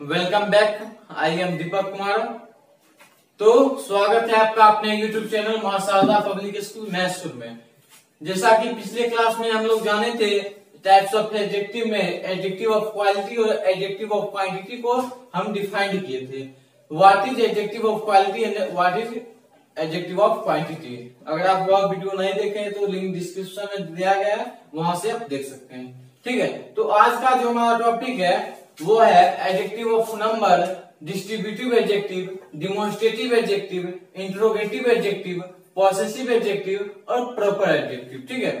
Welcome back I am Deepak Kumar तो स्वागत है आपका अपने YouTube channel Mahasharada public school school में। जैसा कि पिछले क्लास में हम लोग जाने थे टाइप्स ऑफ़ एडजेक्टिव में एडजेक्टिव ऑफ़ क्वालिटी और एडजेक्टिव ऑफ़ क्वांटिटी को हम डिफाइंड किए थे। What is adjective of quality and what is adjective of quantity अगर आप वह वीडियो नहीं देखे तो लिंक डिस्क्रिप्शन में दिया गया है, वहाँ से आप देख सकते हैं। ठीक है तो आज का जो हमारा टॉपिक है वो है adjective of number distributive adjective demonstrative adjective interrogative adjective possessive adjective और प्रॉपर एडजेक्टिव ठीक है?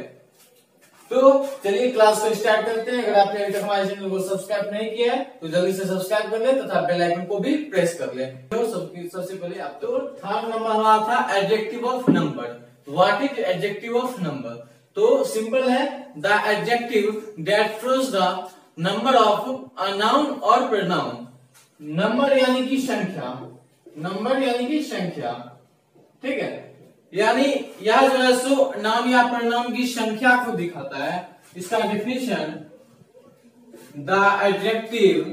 तो चलिए क्लास को स्टार्ट करते हैं। अगर आपने अभी तक हमारे चैनल को सब्सक्राइब नहीं किया है तो जल्दी से सब्सक्राइब कर ले तथा बेल आइकन को भी प्रेस कर ले। तो सबसे पहले आप तो थर्ड नंबर हमारा था adjective of number what is adjective of number तो सिंपल है। The adjective that shows the number of a noun और प्रनाउन नंबर यानी कि संख्या। नंबर यानी कि संख्या। ठीक है? यानी यह जो है सो नाम या परिणाम की संख्या को दिखाता है। इसका definition the adjective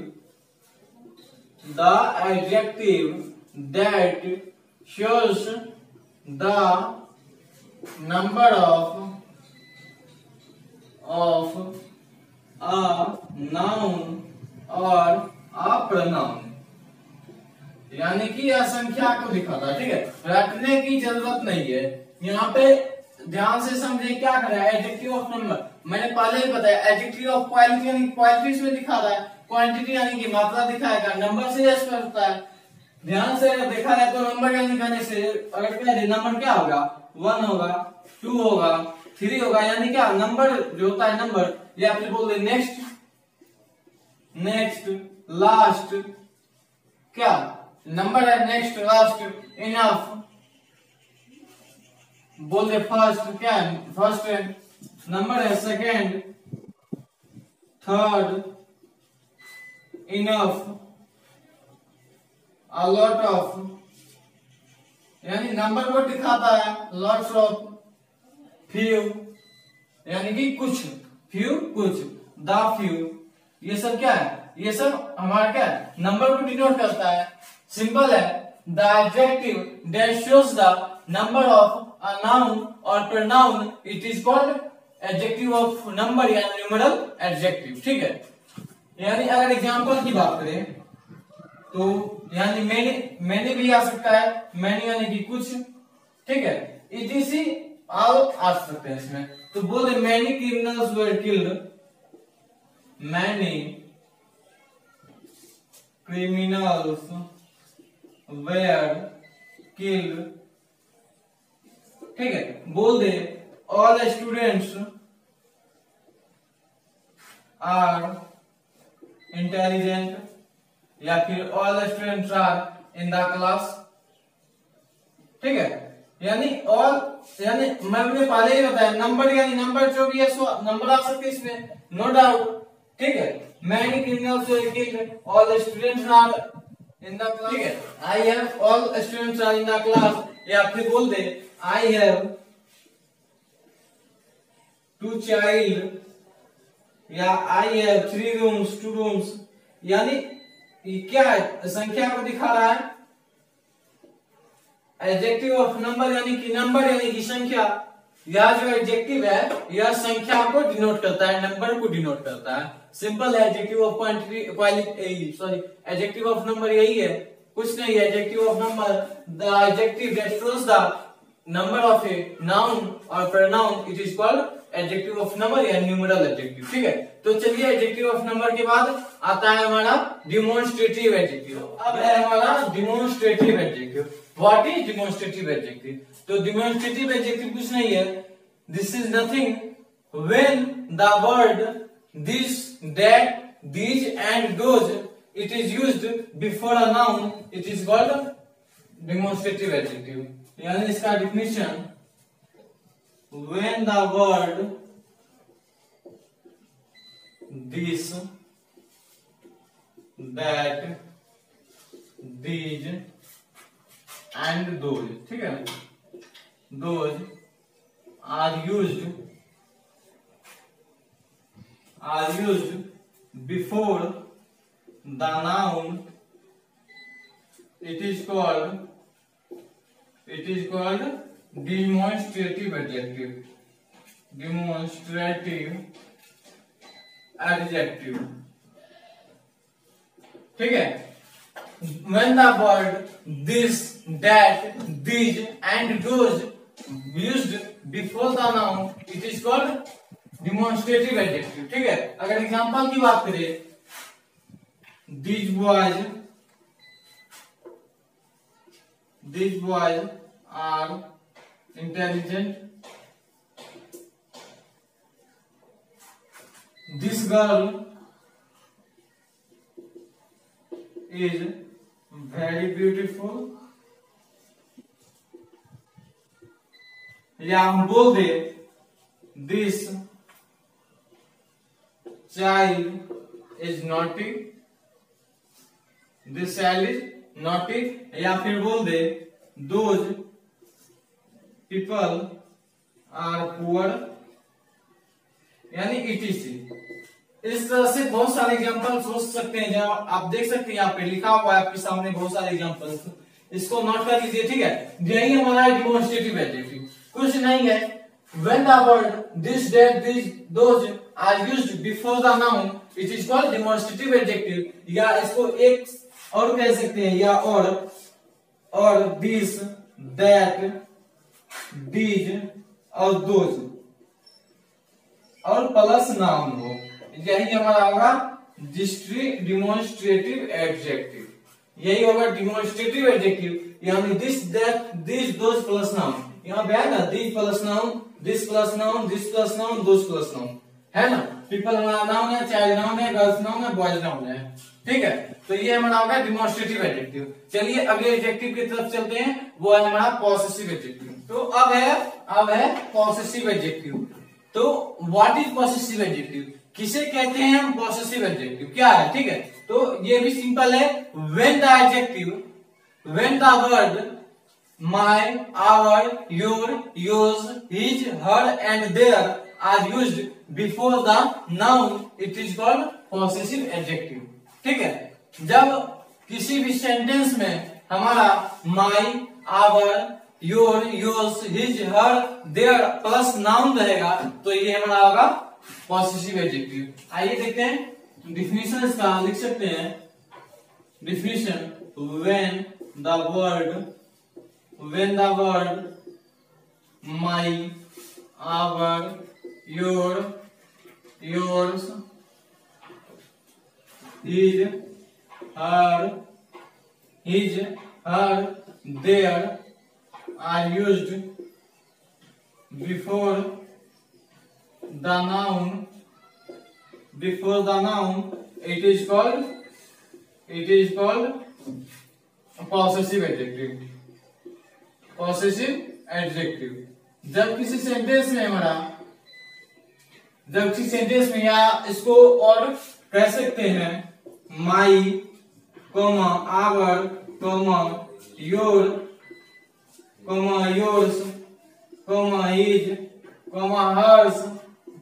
the adjective that shows the number of of a noun और अ प्रनाउन यानी कि यह संख्या को दिखाता है ठीक है? रखने की ज़रूरत नहीं है। यहाँ पे ध्यान से समझे क्या कर रहा है? एडजेक्टिव ऑफ़ नंबर मैंने पहले ही बताया एडजेक्टिव ऑफ़ क्वालिटी यानी क्वालिटी में दिखा रहा है क्वांटिटी यानी कि मात्रा दिखाएगा नंबर से यश करता है। ध्यान से अगर देखा जाए तो नंबर यानी कहने से अगर दे नंबर क्या होगा? वन होगा टू होगा थ्री होगा, यानी क्या? नंबर जो होता है नंबर या फिर बोल दे नेक्स्ट नेक्स्ट लास्ट क्या? नंबर है नेक्स्ट लास्ट इनफ बोल दे फ़र्स्ट क्या फ़र्स्ट नंबर है. Second third enough lot of. यानी नंबर को दिखाता है लॉट्स ऑफ़ फ्यू यानी कि कुछ. फ्यू कुछ. द फ्यू ये सब क्या है? ये सब हमारा क्या है? नंबर को डिनोट करता है। सिंपल है। The adjective that shows the number of a noun और pronoun. It is called adjective of number या न्यूमरल एडजेक्टिव ठीक है? यानी अगर एग्जांपल की बात करें तो यानी मैंने मैंने भी आ सकता है। मैंने यानी कि कुछ। ठीक है? इटीसी ऑल आ सकते हैं इसमें। तो बोले many criminals were killed many criminals were killed ठीक है? बोल दे ऑल स्टूडेंट्स आर इंटेलिजेंट या फिर all students are in the class ठीक है? यानी ऑल यानी मैंने पहले ही बताया नंबर यानी नंबर जो भी है, सो नंबर आ सकते इसमें नो डाउट ठीक है? Many criminal all students are in the class ठीक है? I have all students are in the class ये आपसे बोल दे। आई हैव टू चाइल्ड या I have three rooms two rooms यानी ये क्या है? संख्या को दिखा रहा है। एडजेक्टिव ऑफ़ नंबर यानी कि नंबर यानी कि संख्या। यह जो एडजेक्टिव है, यह संख्या को डिनोट करता है नंबर को डिनोट करता है। सिंपल है adjective of quantity sorry adjective of number यही है। कुछ नहीं adjective of number the adjective that the number of a noun और pronoun it is called adjective of number या न्यूमरल एडजेक्टिव ठीक है? तो चलिए एडजेक्टिव ऑफ़ नंबर के बाद आता है हमारा डिमोन्स्ट्रेटिव एडजेक्टिव अब है हमारा demonstrative adjective what is demonstrative adjective तो डिमोन्स्ट्रेटिव एडजेक्टिव कुछ नहीं है। This is nothing when the word this that these and those it is use before a noun it is called demonstrative adjective यानी इसका definition when the word this that these and those ठीक है? Those are use are use before the noun it is called it is called demonstrative adjective demonstrative adjective ठीक है? When the word this that these and those used before the noun it is called demonstrative adjective ठीक है अगर example की बात करें these boys these boys are intelligent this girl is very beautiful. या हम बोल दे this child is naughty this child is naughty या फिर बोल दे दोज पीपल आर पुअर यानी इटीसी इस तरह से बहुत सारे एग्ज़ाम्पल सोच सकते हैं जब आप देख सकते हैं, यहाँ पे लिखा हुआ है आपके सामने बहुत सारे एग्ज़ाम्पल इसको नोट कर लीजिए ठीक है? यही हमारा डिमोन्स्ट्रेटिव एडजेक्टिव कुछ नहीं है। When the word this that these those are used before the noun, it is called demonstrative adjective, या इसको एक और कह सकते हैं, या और और this that, these और those और प्लस नाउन हो। यही हमारा होगा डिमोन्स्ट्रेटिव एडजेक्टिव यही होगा डिमोन्स्ट्रेटिव एडजेक्टिव यानी this that this those plus noun यहाँ पे है ना this plus noun this plus noun this plus noun those plus noun है ना? पीपल नाउन है चाइल्ड नाउन है गर्ल्स नाउन है बॉयज़ नाउन है. ठीक है? तो ये हमारा होगा डिमोन्स्ट्रेटिव एडजेक्टिव चलिए अगले एडजेक्टिव की तरफ़ चलते हैं। वो है हमारा पॉसेसिव एडजेक्टिव तो अब है अब है पॉसेसिव एडजेक्टिव तो व्हाट इज़ पॉसेसिव एडजेक्टिव किसे कहते हैं हम? पॉसेसिव एडजेक्टिव क्या है? ठीक है? तो ये भी सिंपल है। When the adjective when the word my our your yours his her and their are used before the noun it is called possessive adjective ठीक है? जब किसी भी सेंटेंस में हमारा my our your yours his her their plus noun रहेगा तो ये हमारा होगा पॉजिटिव एडजेक्टिव आइए देखते हैं डिफिनेशन इसका, लिख सकते हैं। Definition when the word when the word my our your yours his her his her their are used before the noun before the noun it is called it is called possessive adjective possessive adjective जब किसी sentence में हमारा जब किसी sentence में या इसको और कह सकते हैं my comma our comma your comma yours comma his comma hers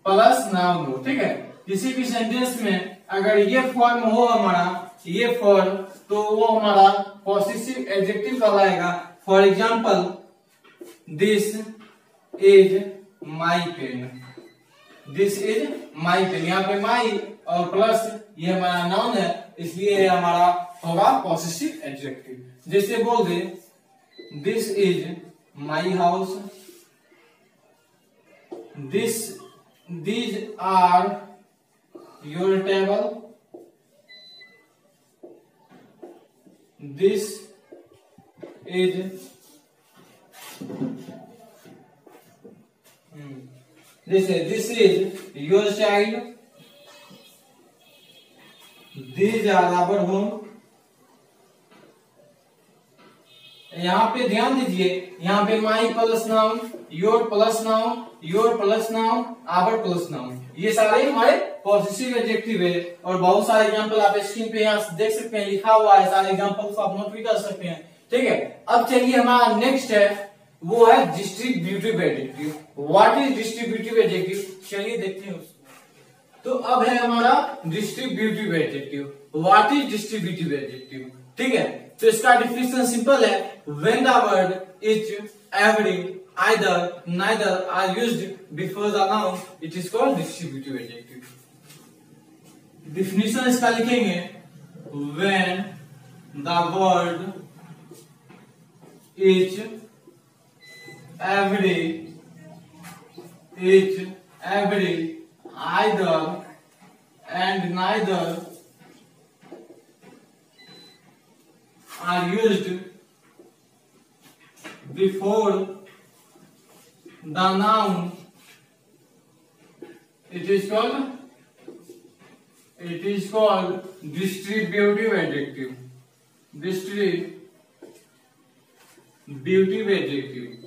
plus noun हो ठीक है? किसी भी सेंटेंस में अगर ये फॉर्म हो हमारा, ये फॉर्म तो वो हमारा पॉजिटिव एडजेक्टिव कहलाएगा। For example this is my pen this is my pen यहाँ पे माई और प्लस ये हमारा नाउन है, इसलिए ये हमारा होगा पॉजिटिव एडजेक्टिव जैसे बोल दे this is my house this these are your table this is hmm, this is this is your child these are our home यहाँ पे ध्यान दीजिए, यहाँ पे my plus noun your plus noun your plus noun our plus noun ये सारे हमारे positive adjective है और बहुत सारे एग्जांपल आप स्क्रीन पे यहाँ देख सकते हैं, लिखा हुआ है, सारे एग्जांपल आप नोट भी कर सकते हैं। ठीक है? अब चलिए हमारा नेक्स्ट है, वो है distributive adjective what is distributive adjective चलिए देखते हैं उसको। तो अब है हमारा distributive adjective what is distributive adjective ठीक है? तो इसका डिफिनेशन सिंपल है. When the word is every either neither are used before the noun it is called distributive adjective definition इसका लिखेंगे. When the word is every is every either and neither are used before the noun it is called it is called distributive adjective distributive adjective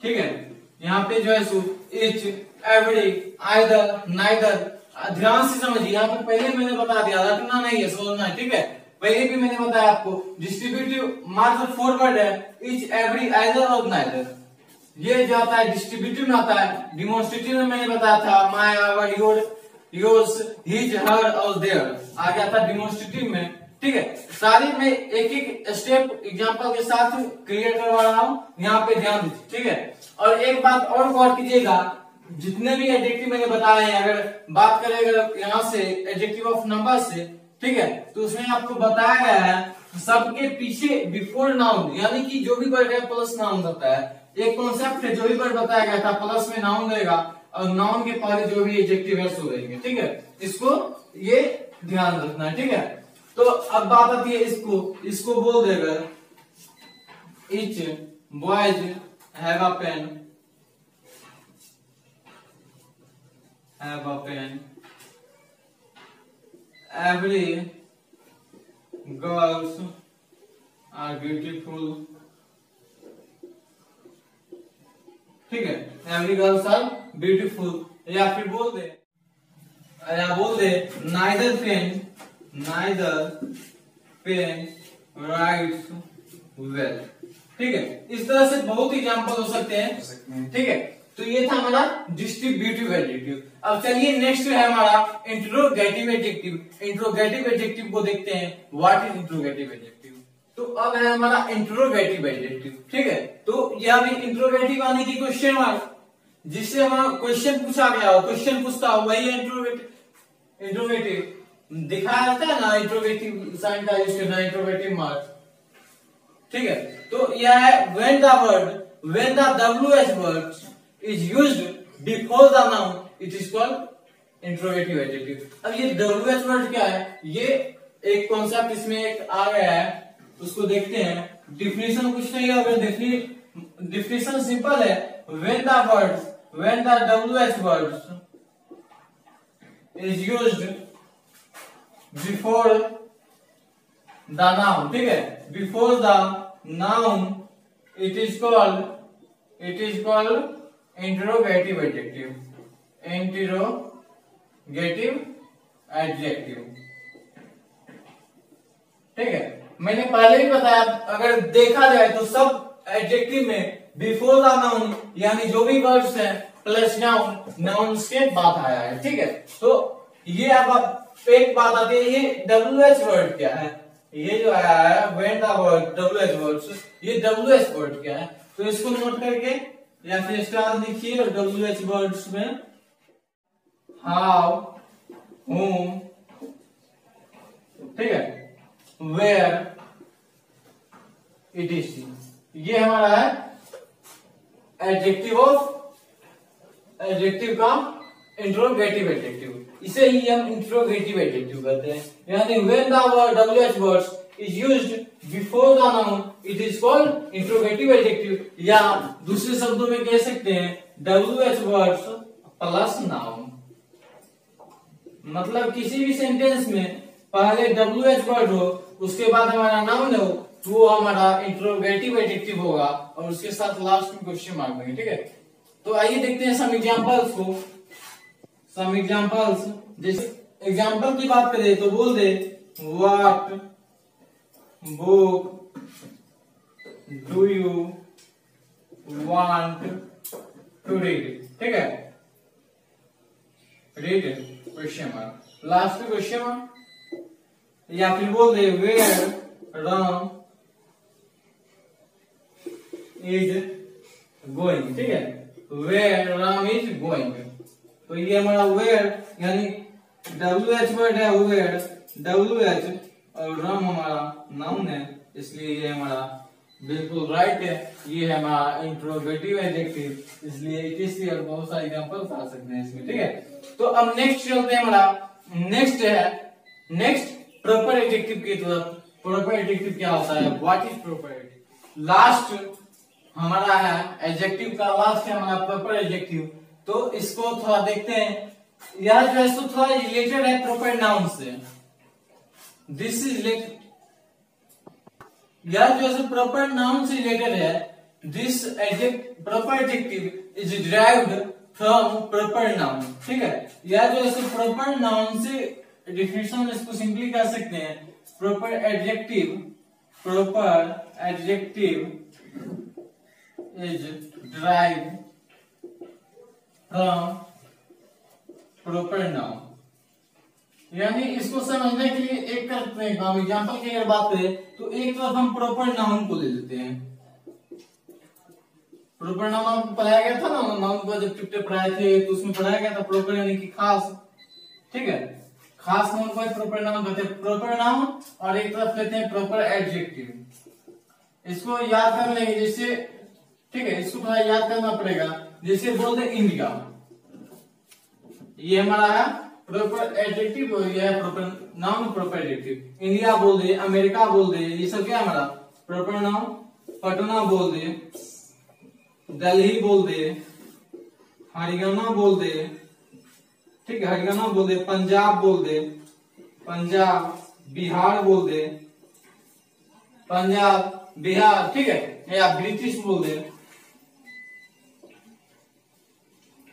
ठीक है यहाँ पे जो है सो each every either neither ध्यान से समझिए, यहाँ पे पहले मैंने बता दिया रखना नहीं है, सोचना ठीक है? पहले भी मैंने बताया आपको डिस्ट्रीब्यूटिव मार्क फॉरवर्ड है इच एवरी आइदर और नाइदर ये जो आता है डिस्ट्रीब्यूटिव में आता है डिमोन्स्ट्रेटिव में मैंने बताया था my our your yours his her और देयर आ गया था डिमोन्स्ट्रेटिव में, ठीक है? सारी में एक एक स्टेप एग्जांपल के साथ क्लियर करवा रहा हूँ, यहाँ पे ध्यान दीजिए, ठीक है? और एक बात और गौर कीजिएगा जितने भी एडजेक्टिव मैंने बताए हैं, अगर बात करें अगर यहाँ से एडजेक्टिव ऑफ़ नंबर से, ठीक है? तो उसमें आपको बताया गया है सबके पीछे बिफोर नाउन यानी कि जो भी वर्ड है प्लस नाउन होता है। एक कॉन्सेप्ट है, जो भी वर्ड बताया गया था प्लस में नाउन रहेगा, और नाउन के पहले जो भी एडजेक्टिव है, सो रहेंगे, ठीक है? इसको ये ध्यान रखना है, ठीक है? तो अब बात आती है इसको इसको बोल देगा each boys have pen have a pen every girls are beautiful ठीक है? एवरी गर्ल्स आर ब्यूटीफुल या फिर बोल दे। या बोल दे neither pen neither pen writes well ठीक है? इस तरह से बहुत एग्ज़ाम्पल हो सकते हैं। ठीक है? तो ये था हमारा डिस्ट्रीब्यूटिव एडजेक्टिव अब चलिए नेक्स्ट है हमारा इंट्रोगेटिव एडजेक्टिव इंट्रोगेटिव एडजेक्टिव को देखते हैं. व्हाट इज़ इंट्रोगेटिव एडजेक्टिव तो अब है हमारा इंट्रोगेटिव एडजेक्टिव ठीक है? तो यह भी इंट्रोगेटिव आने की क्वेश्चन मार्क जिससे हमारा क्वेश्चन पूछा गया हो क्वेश्चन पूछता हो, वही इंट्रोगेटिव इंट्रोगेटिव दिखाया जाता है ना इंट्रोगेटिव यूज़ करना इंट्रोगेटिव मार्क ठीक है? तो यह है when the word when the W H word is used before the noun it is called interrogative adjective अब ये डब्ल्यू एच वर्ड क्या है? ये एक कॉन्सेप्ट इसमें एक आ गया है। उसको देखते हैं। डिफिनेशन कुछ नहीं है डिफिनेशन सिंपल है। When the word when the W H word is used before the noun ठीक है? Before the noun it is called it is called interrogative adjective interrogative adjective ठीक है? मैंने पहले ही बताया, अगर देखा जाए तो सब एडजेक्टिव में बिफोर द नाउन यानी जो भी वर्ड्स हैं प्लस नाउन नाउन्स के बाद आया है, ठीक है? तो ये अब एक बात आती है, ये डब्ल्यू एच वर्ड क्या है? ये जो आया है when the word W H word ये डब्ल्यू एच वर्ड क्या है? तो इसको नोट करके या फिर स्टार लिखिए और डब्ल्यू एच वर्ड्स में हाउ होम ठीक है वेयर इट इज़ ये हमारा है एडजेक्टिव ऑफ़ एडजेक्टिव का इंट्रोगेटिव एडजेक्टिव इसे ही हम इंट्रोगेटिव एडजेक्टिव कहते हैं यानी when the W H words is used before the noun it is called interrogative adjective या दूसरे शब्दों में कह सकते हैं W H words plus noun मतलब किसी भी सेंटेंस में पहले डब्ल्यू एच वर्ड हो, उसके बाद हमारा नाउन हो तो वो हमारा इंट्रोगेटिव एडजेक्टिव होगा और उसके साथ लास्ट में क्वेश्चन मार्क देंगे ठीक है? तो आइए देखते हैं सम एग्जांपल्स को। सम एग्जांपल्स जैसे एग्जांपल की बात करें तो बोल दे what book, do you want to read ठीक है? Read question mark last question mark या फिर बोल दे वेयर राम इज़ गोइंग ठीक है? वेयर राम इज़ गोइंग तो ये हमारा वेयर यानी डब्ल्यू एच वर्ड है वेयर डब्ल्यू एच और राम हमारा नाउन है, इसलिए ये हमारा बिल्कुल राइट है। ये है हमारा इंट्रोगेटिव एडजेक्टिव इसलिए इसी और बहुत सारे एग्जांपल्स आ सकते हैं इसमें, ठीक है? तो अब नेक्स्ट चलते हैं हमारा। नेक्स्ट है नेक्स्ट प्रॉपर एडजेक्टिव की तरफ़ प्रॉपर एडजेक्टिव क्या होता है? What is proper adjective last हमारा है एडजेक्टिव का लास्ट है हमारा प्रॉपर एडजेक्टिव तो इसको थोड़ा देखते हैं। यह जो है थोड़ा रिलेटेड है प्रॉपर नाउन से। दिस इज़ यह जो है प्रॉपर नाउन से रिलेटेड है this adject proper adjective is derived from proper noun ठीक है? यह जो है प्रॉपर नाउन से डिफिनेशन इसको सिंपली कह सकते हैं proper adjective proper adjective is derived from proper noun. यानी इसको समझने के लिए एक करते हैं काम एग्ज़ाम्पल की अगर बात करें तो एक तरफ़ हम प्रॉपर नाउन को ले लेते हैं। प्रॉपर नाउन आपको पढ़ाया गया था ना नाउन को जब चुपटे पढ़ाए थे तो उसमें पढ़ाया गया था प्रॉपर यानी कि खास। ठीक है? खास नाउन को प्रॉपर नाउन कहते हैं। प्रॉपर नाउन और एक तरफ़ कहते हैं प्रॉपर एडजेक्टिव इसको याद कर लेंगे, जैसे, ठीक है, इसको थोड़ा याद करना पड़ेगा। जैसे बोलते इंडिया ये हमारा है प्रॉपर एडजेक्टिव है proper noun proper adjective India बोल दे, अमेरिका बोल दे, ये सब क्या है हमारा? प्रॉपर नाउन पटना बोल दे, दिल्ली बोल दे, हरियाणा बोल दे, ठीक है, हरियाणा बोल दे, पंजाब बोल दे, पंजाब, बिहार बोल दे, पंजाब, बिहार, ठीक है, या ब्रिटिश बोल दे।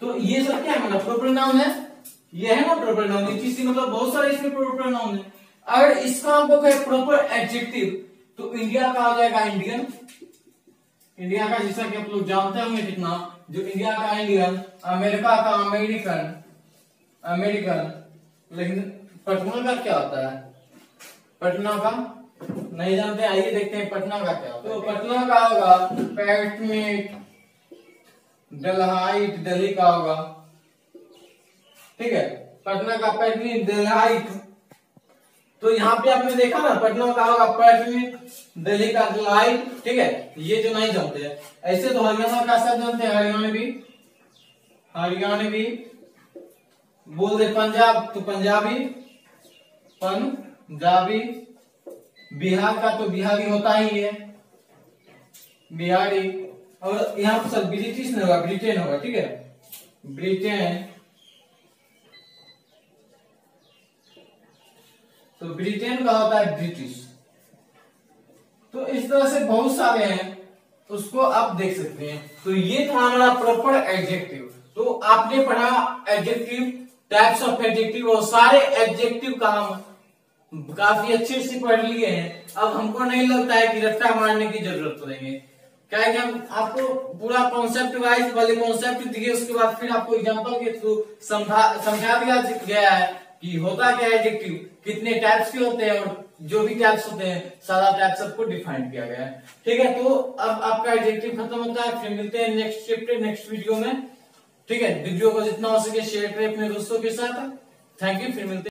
तो ये सब क्या है मतलब प्रोपर नाउन है। ये है ना प्रोपर नाउन इसी मतलब बहुत सारे इसमें प्रोपर नाउन है। अगर इसका आपको कहे प्रॉपर एडजेक्टिव तो इंडिया का आ जाएगा इंडियन इंडिया का जैसा कि आप लोग जानते होंगे कितना जो इंडिया का इंडियन अमेरिका का अमेरिकन अमेरिकन लेकिन पटना का क्या होता है? पटना का? नहीं जानते आइए देखते हैं पटना का क्या होता है। तो पटना का होगा पैटमेट डलहाइट दिल्ली का होगा। ठीक है? पटना का पैटनी तो यहाँ पे आपने देखा ना, पटना का होगा पैटनी दिल्ली का डेलहाइट ठीक है? ये जो नहीं जानते हैं। ऐसे तो हरियाणा का सब जानते हैं, हरियाणा भी। हरियाणा भी। बोल दे पंजाब तो पंजाबी पंजाबी। बिहार का तो बिहारी होता ही है। बिहारी। और यहाँ पर ब्रिटिश नहीं होगा, ब्रिटेन होगा, ठीक है? ब्रिटेन। तो ब्रिटेन का होता है ब्रिटिश। तो इस तरह से बहुत सारे हैं, उसको आप देख सकते हैं। तो ये था हमारा प्रॉपर एडजेक्टिव तो आपने पढ़ा एडजेक्टिव टाइप्स ऑफ़ एडजेक्टिव और सारे एडजेक्टिव का हम काफ़ी अच्छे से पढ़ लिए हैं। अब हमको नहीं लगता है कि रट्टा मारने की ज़रूरत पड़ेगी। क्या कि हम आपको पूरा कॉन्सेप्ट वाइज वाले कॉन्सेप्ट दिए, उसके बाद फिर आपको एग्जांपल के थ्रू समझा दिया गया है। कि होता क्या है एडजेक्टिव कितने टाइप्स के होते हैं और जो भी टाइप्स होते हैं, सारा टाइप सबको डिफाइन किया गया है। ठीक है तो अब आपका एडजेक्टिव खत्म होता है, फिर मिलते हैं नेक्स्ट चैप्टर नेक्स्ट वीडियो में। ठीक है, वीडियो को जितना हो सके शेयर करें अपने दोस्तों के साथ। थैंक यू फिर मिलते